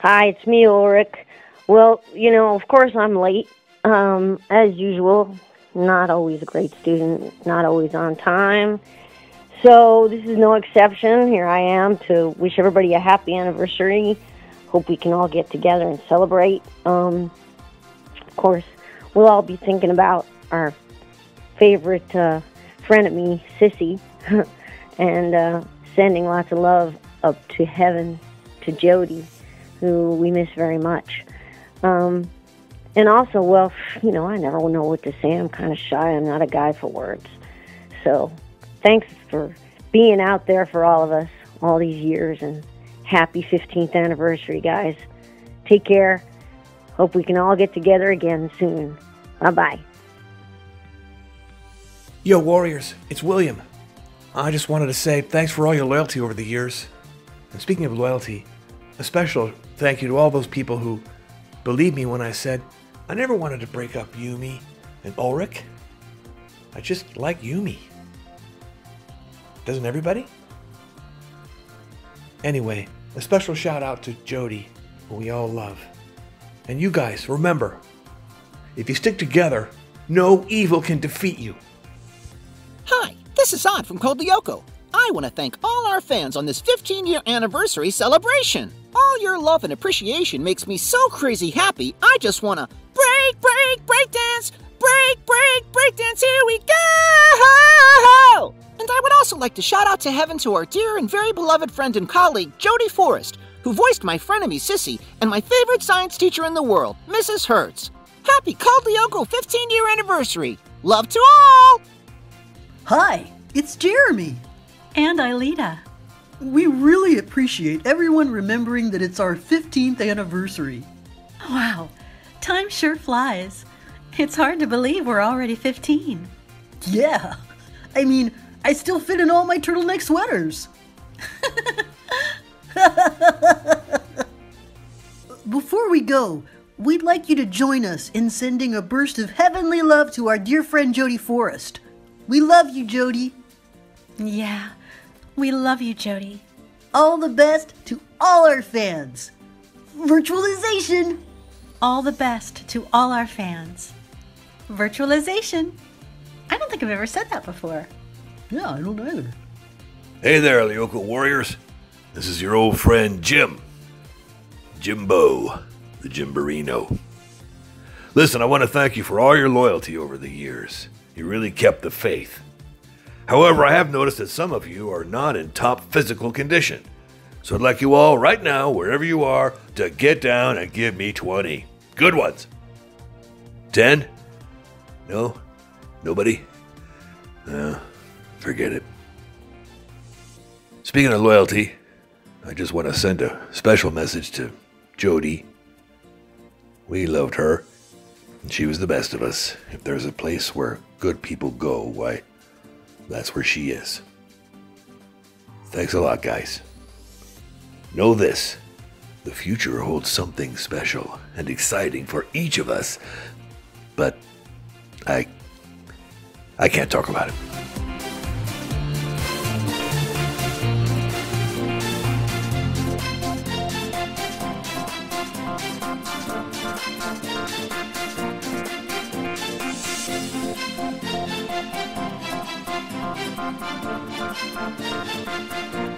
Hi, it's me, Ulrich. Well, you know, of course I'm late, um, as usual. Not always a great student, not always on time. So this is no exception. Here I am to wish everybody a happy anniversary. Hope we can all get together and celebrate. Um, of course, we'll all be thinking about our favorite uh, friend of me, Sissi, and uh, sending lots of love up to heaven to Jodi, who we miss very much. Um, and also, well, you know, I never know what to say. I'm kind of shy. I'm not a guy for words. So, thanks for being out there for all of us all these years and happy 15th anniversary, guys. Take care. Hope we can all get together again soon. Bye bye. Yo, Warriors, it's William. I just wanted to say thanks for all your loyalty over the years. And speaking of loyalty, a special thank you to all those people who believed me when I said I never wanted to break up Yumi and Ulrich. I just like Yumi. Doesn't everybody? Anyway, a special shout out to Jodi, who we all love. And you guys, remember, if you stick together, no evil can defeat you. Hi, this is Odd from Code Lyoko. I want to thank all our fans on this 15 year anniversary celebration. All your love and appreciation makes me so crazy happy, I just want to break, break, break dance, break, break, break dance, here we go! And I would also like to shout out to heaven to our dear and very beloved friend and colleague, Jodi Forrest, who voiced my frenemy Sissi and my favorite science teacher in the world, Mrs. Hertz. Happy Code Lyoko 15 year anniversary! Love to all! Hi, it's Jeremy. And Aelita. We really appreciate everyone remembering that it's our 15th anniversary. Wow, time sure flies. It's hard to believe we're already 15. Yeah, I mean, I still fit in all my turtleneck sweaters. Before we go, we'd like you to join us in sending a burst of heavenly love to our dear friend Jodi Forrest. We love you, Jodi. Yeah, we love you, Jodi. All the best to all our fans. Virtualization. All the best to all our fans. Virtualization. I don't think I've ever said that before. Yeah, I don't either. Hey there, Lyoko Warriors. This is your old friend Jim. Jimbo, the Jimberino. Listen, I want to thank you for all your loyalty over the years. You really kept the faith. However, I have noticed that some of you are not in top physical condition. So I'd like you all, right now, wherever you are, to get down and give me 20. Good ones. 10? No? Nobody? No, forget it. Speaking of loyalty, I just want to send a special message to Jodi. We loved her, and she was the best of us. If there's a place where good people go, why, that's where she is. Thanks a lot, guys. Know this the future holds something special and exciting for each of us, but I I can't talk about it. Thank you.